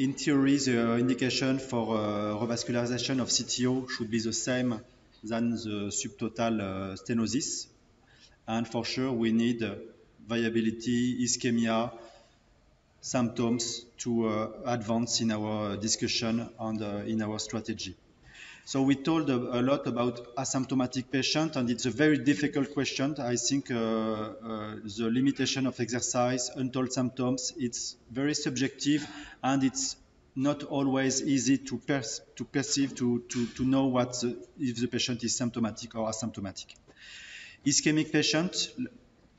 in theory, the indication for uh, revascularization of CTO should be the same than the subtotal uh, stenosis. And for sure, we need viability, ischemia, symptoms to uh, advance in our discussion and uh, in our strategy. So we told a, a, lot about asymptomatic patient, and it's a very difficult question. I think uh, uh, the limitation of exercise, untold symptoms, it's very subjective, and it's not always easy to, per to perceive, to, to, to know what the, if the patient is symptomatic or asymptomatic. Ischemic patient,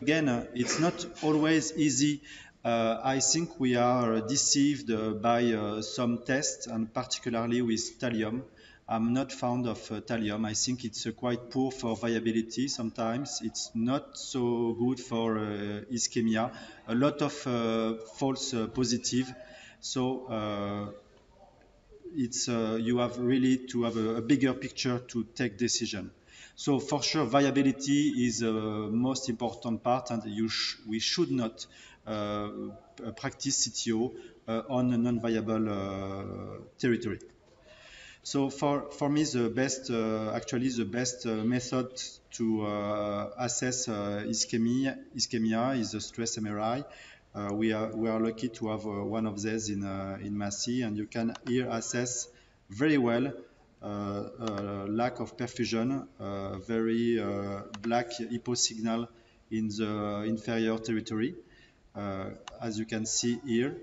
again, uh, it's not always easy uh, I think we are deceived uh, by uh, some tests, and particularly with thallium. I'm not fond of uh, thallium. I think it's uh, quite poor for viability sometimes. It's not so good for uh, ischemia. A lot of false positive. So it's you have really to have a, a, bigger picture to take decision. So for sure, viability is the most important part, and sh we should not uh, practice CTO uh, on a non-viable uh, territory. So for, for me, the best, actually the best method to assess ischemia, ischemia is the stress MRI. Uh, we are we are lucky to have uh, one of these in uh, in Massy, and you can here assess very well lack of perfusion, very black hypo signal in the inferior territory. Uh, as you can see here,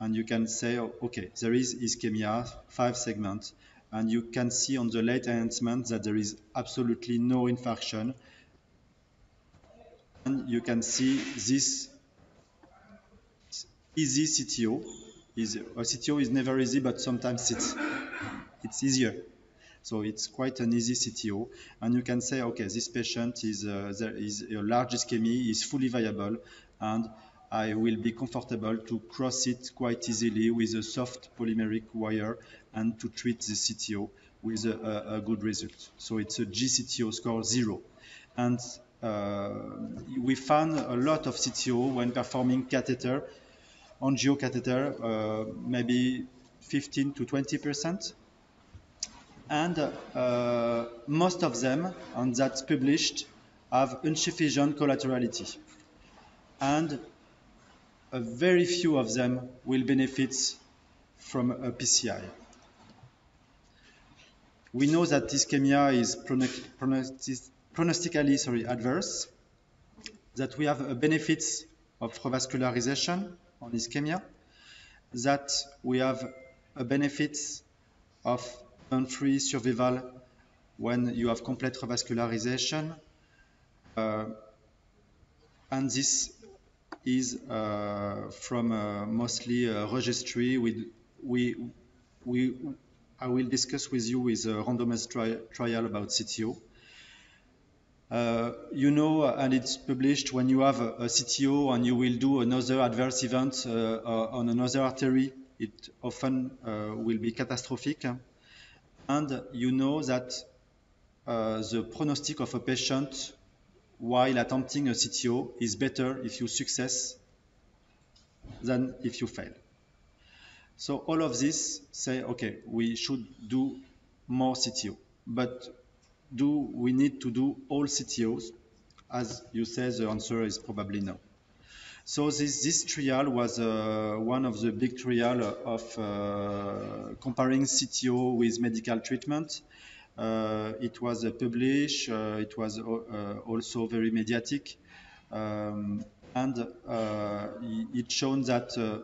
and you can say, oh, okay, there is ischemia, five segments, and you can see on the late enhancement that there is absolutely no infarction. And you can see this easy CTO. Is, a CTO is never easy, but sometimes it's, it's easier. So it's quite an easy CTO. And you can say, okay, this patient is, uh, there is a large ischemia, is fully viable, and I will be comfortable to cross it quite easily with a soft polymeric wire and to treat the CTO with a, a, a good result. So it's a J-CTO score zero. And uh, we found a lot of CTO when performing catheter, angio catheter, uh, maybe 15 to 20 percent. And uh, most of them, and that's published, have insufficient collaterality. And a very few of them will benefit from a PCI. We know that ischemia is pronostically sorry, adverse, that we have a benefit of revascularization on ischemia, that we have a benefit of free survival when you have complete revascularization, uh, and this is uh, from uh, mostly uh, registry. We, we, we, I will discuss with you with a randomized tri trial about CTO. Uh, you know, and it's published when you have a, a, CTO and you will do another adverse event uh, uh, on another artery, it often will be catastrophic. And you know that the prognostic of a patient while attempting a CTO is better if you success than if you fail. So all of this say, okay, we should do more CTO, but do we need to do all CTOs? As you say, the answer is probably no. So this, this trial was uh, one of the big trial of uh, comparing CTO with medical treatment. Uh, it was uh, published. Uh, it was also very mediatic, um, and it shown that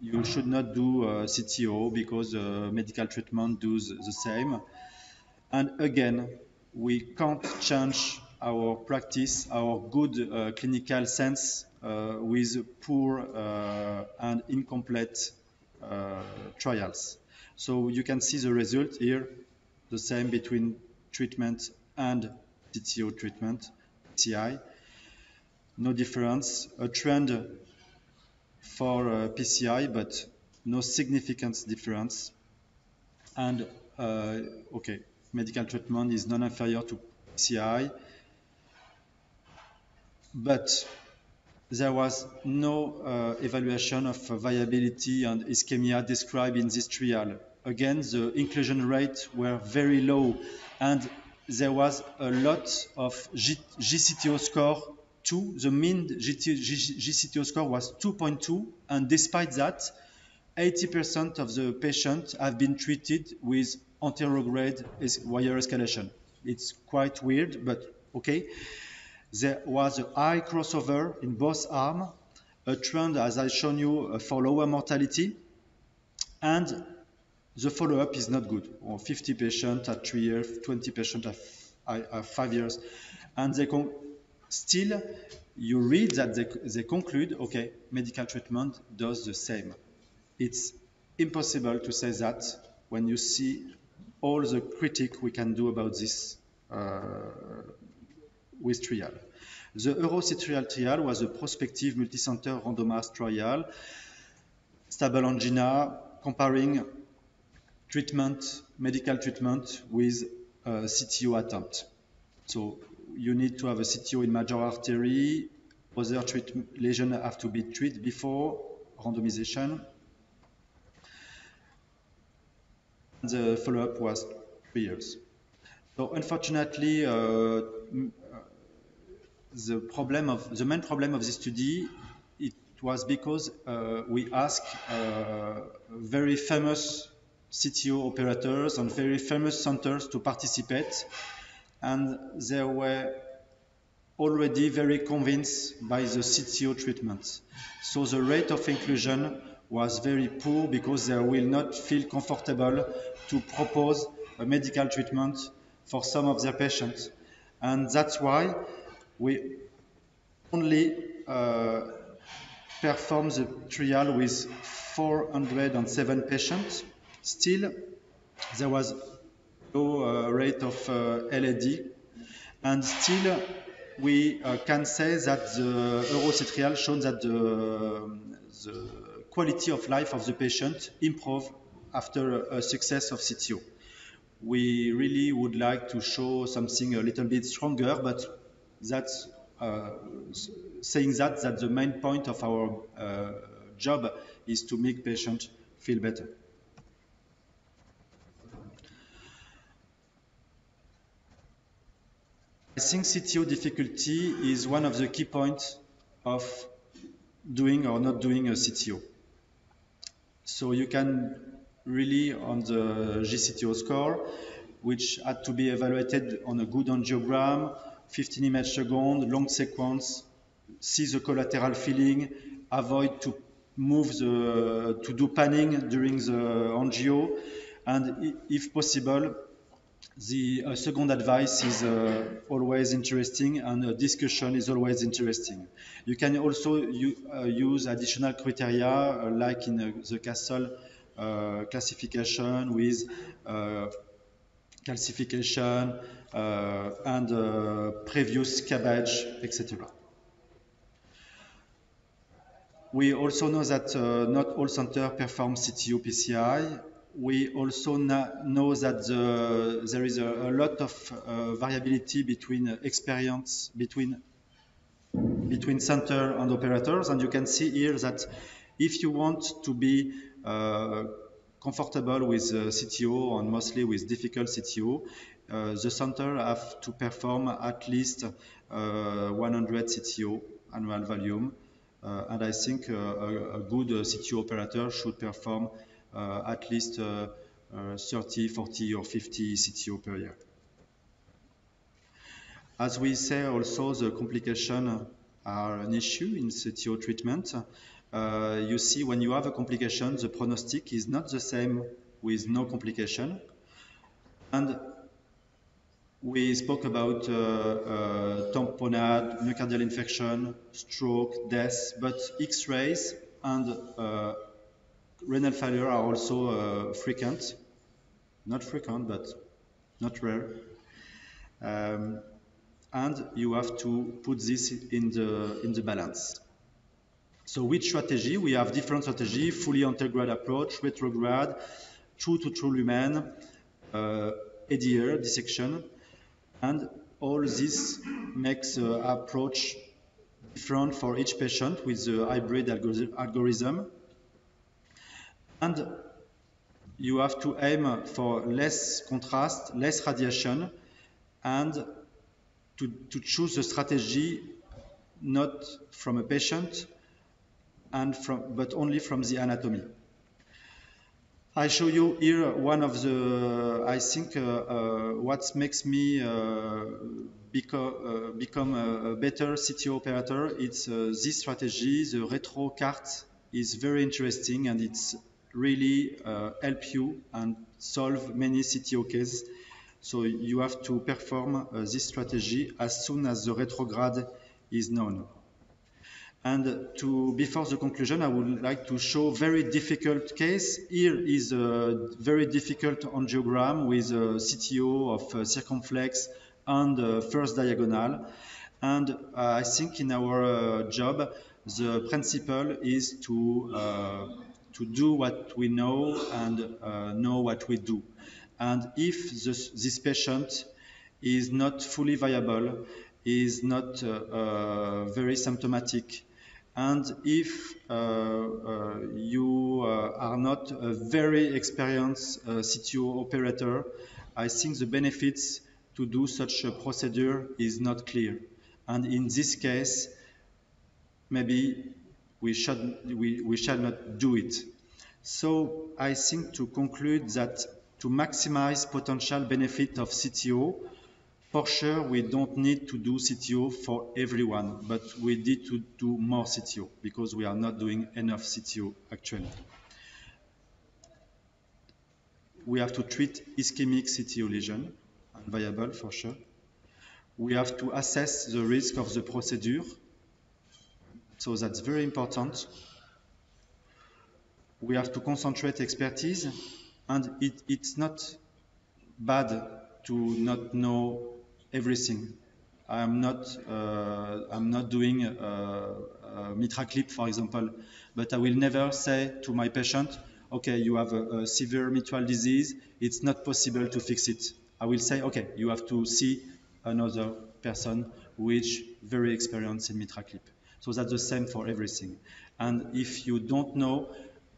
you should not do CTO because medical treatment does the same. And again, we can't change our practice, our good uh, clinical sense uh, with poor uh, and incomplete trials. So you can see the result here the same between treatment and CTO treatment, CI. No difference. A trend for uh, PCI, but no significant difference. And uh, okay, medical treatment is non-inferior to PCI, but there was no uh, evaluation of viability and ischemia described in this trial. Again, the inclusion rates were very low, and there was a lot of G J-CTO score 2. The mean J-CTO score was 2.2, and despite that, 80% of the patients have been treated with anterograde wire escalation. It's quite weird, but okay. There was a high crossover in both arms, a trend, as I shown you, for lower mortality, and the follow-up is not good. Or 50 patients at three years, 20 patients at, at five years, and they still you read that they, they conclude, okay, medical treatment does the same. It's impossible to say that when you see all the critique we can do about this uh, with trial. The EuroCTO trial trial was a prospective multicenter randomized trial, stable angina, comparing treatment, medical treatment with CTO attempt. So you need to have a CTO in major artery, other lesions have to be treated before randomization. The follow-up was three years. So unfortunately, uh, the problem of the main problem of this study it was because uh, we asked uh, very famous CTO operators and very famous centers to participate, and they were already very convinced by the CTO treatment. So the rate of inclusion was very poor because they will not feel comfortable to propose a medical treatment for some of their patients. And that's why we only uh, perform the trial with 407 patients. Still, there was low uh, rate of uh, LAD, and still we uh, can say that the EuroCTO trial shows that the, the, quality of life of the patient improved after a success of CTO. We really would like to show something a little bit stronger, but that's uh, saying that that the main point of our uh, job is to make patients feel better. I think CTO difficulty is one of the key points of doing or not doing a CTO. So you can really on the J-CTO score, which had to be evaluated on a good angiogram, 15 image second, long sequence, see the collateral filling, avoid to move the, to do panning during the angio, and if possible, the uh, second advice is uh, always interesting and a discussion is always interesting. You can also uh, use additional criteria uh, like in uh, the castle uh, classification with calcification and previous CABG, etc. We also know that not all centers perform CTO PCI we also know that the, there is a, a, lot of uh, variability between experience between between center and operators. And you can see here that if you want to be uh, comfortable with uh, CTO and mostly with difficult CTO uh, the center have to perform at least uh, 100 CTO annual volume. Uh, and I think a, a good CTO operator should perform uh, at least uh, uh, 30, 40 or 50 CTO per year. As we say also, the complications are an issue in CTO treatment. Uh, you see when you have a complication, the prognostic is not the same with no complication. And we spoke about uh, uh, tamponade, myocardial infection, stroke, death, but X-rays and renal failure are also uh, frequent, not frequent, but not rare. Um, and you have to put this in the, in the balance. So which strategy? We have different strategy, fully antegrade approach, retrograde, true to true lumen, uh, ADR, dissection, and all this makes uh, approach different for each patient with the hybrid algorithm. And you have to aim for less contrast, less radiation, and to, to choose a strategy not from a patient and from, but only from the anatomy. I show you here one of the, I think, uh, uh, what makes me uh, beco uh, become a, a, better CTO operator. It's uh, this strategy, the retro cart is very interesting and it's really uh, help you and solve many CTO cases. So you have to perform this strategy as soon as the retrograde is known. And to, before the conclusion, I would like to show very difficult case. Here is a very difficult angiogram with a CTO of uh, circumflex and uh, first diagonal. And uh, I think in our uh, job, the principle is to, uh, to do what we know and uh, know what we do. And if this, this patient is not fully viable, is not very symptomatic, and if uh, uh, you uh, are not a very experienced CTO operator, I think the benefits to do such a procedure is not clear. And in this case, maybe we, should, we, we shall not do it. So I think to conclude that to maximize potential benefit of CTO, for sure, we don't need to do CTO for everyone, but we need to do more CTO because we are not doing enough CTO actually. We have to treat ischemic CTO lesion, viable for sure. We have to assess the risk of the procedure, so that's very important. We have to concentrate expertise, and it, it's not bad to not know everything. I'm not, uh, I'm not doing a, a MitraClip, for example, but I will never say to my patient, okay, you have a, a, severe mitral disease, it's not possible to fix it. I will say, okay, you have to see another person which very experienced in MitraClip. So that's the same for everything. And if you don't know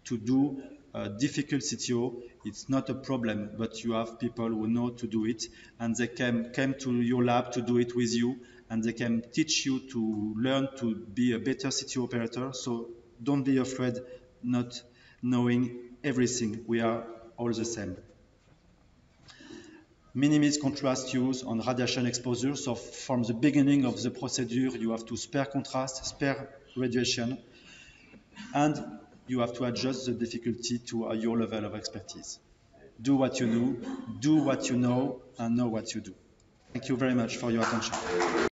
to do a difficult CTO, it's not a problem, but you have people who know to do it, and they came, came to your lab to do it with you, and they can teach you to learn to be a better CTO operator. So don't be afraid not knowing everything. We are all the same. Minimize contrast use on radiation exposure. So from the beginning of the procedure, you have to spare contrast, spare radiation. And you have to adjust the difficulty to uh, your level of expertise. Do what you do, do what you know, and know what you do. Thank you very much for your attention.